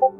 you